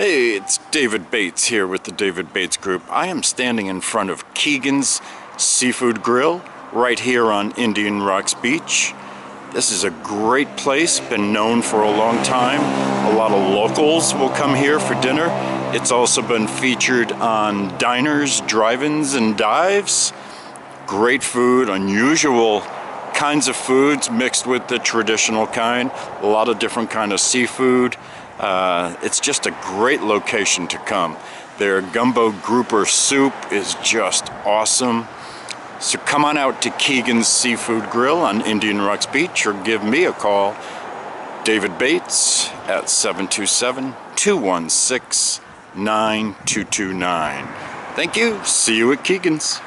Hey, it's David Bates here with the David Bates Group. I am standing in front of Keegan's Seafood Grill right here on Indian Rocks Beach. This is a great place, been known for a long time. A lot of locals will come here for dinner. It's also been featured on diners, drive-ins, and dives. Great food, unusual kinds of foods mixed with the traditional kind. A lot of different kind of seafood. Uh, it's just a great location to come. Their gumbo grouper soup is just awesome. So come on out to Keegan's Seafood Grill on Indian Rocks Beach or give me a call, David Bates at 727-216-9229. Thank you. See you at Keegan's.